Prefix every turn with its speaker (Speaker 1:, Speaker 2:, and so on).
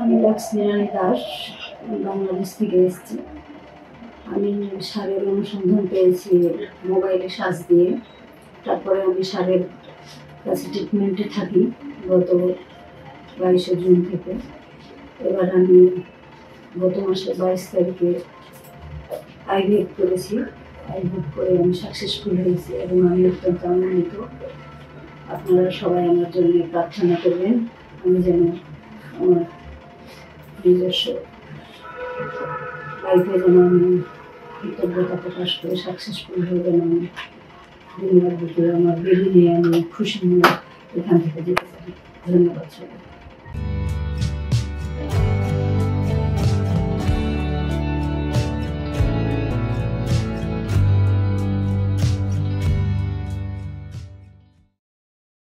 Speaker 1: আমি লক্ষ্মীরানী দাস, বাংলাদেশ থেকে এসেছি। আমি সারের অনুসন্ধান পেয়েছি মোবাইলে সার্চ দিয়ে। তারপরে আমি সারের কাছে ট্রিটমেন্টে থাকি গত বাইশে জুন থেকে। এবার আমি গত মাসের বাইশ তারিখে আইভিএফ করেছি। আইভিএফ করে আমি সাকসেসফুল হয়েছি এবং আমি অত্যন্ত আনন্দিত। আপনারা সবাই আমার জন্য প্রার্থনা করবেন। আমি যেন আমার নিজস্ব লাইফে যেন আমি কৃতজ্ঞতা প্রকাশ করে সাকসেসফুল হয়ে যেন আমি দুনিয়ার বুকে আমার বেরিয়ে নিয়ে আমি খুশি নিয়ে এখান থেকে যেতে পারি। ধন্যবাদ সবাই